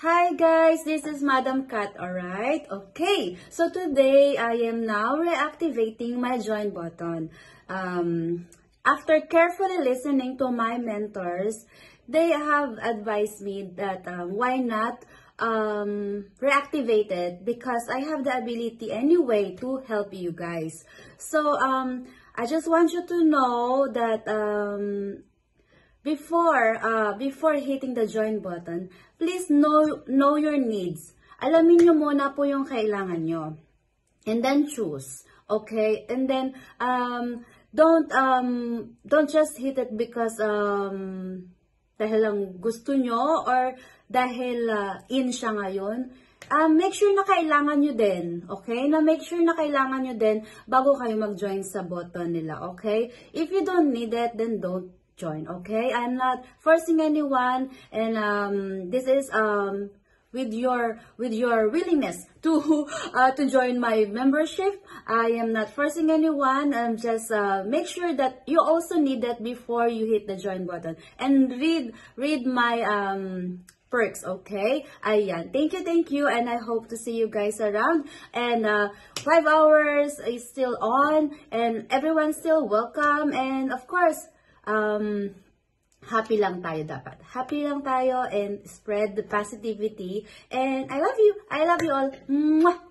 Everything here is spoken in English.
Hi guys, this is Madam Kat, alright? Okay, so today I am now reactivating my join button. Um, after carefully listening to my mentors, they have advised me that um, why not um, reactivate it because I have the ability anyway to help you guys. So um, I just want you to know that um, before uh, before hitting the join button, please know know your needs. Alamin nyo muna po yung kailangan nyo. And then choose. Okay? And then um don't um don't just hit it because um dahil lang gusto nyo or dahil uh, in siya ngayon. Um, make sure na kailangan nyo din, okay? Na make sure na kailangan nyo din bago kayo mag-join sa button nila, okay? If you don't need it, then don't join, okay? I'm not forcing anyone and um, this is um, with your with your willingness to uh, to join my membership. I am not forcing anyone. I'm just uh, make sure that you also need that before you hit the join button and read read my um perks, okay? Ayan. Thank you, thank you. And I hope to see you guys around. And uh, five hours is still on. And everyone's still welcome. And of course, um, happy lang tayo dapat. Happy lang tayo and spread the positivity. And I love you. I love you all. Mwah!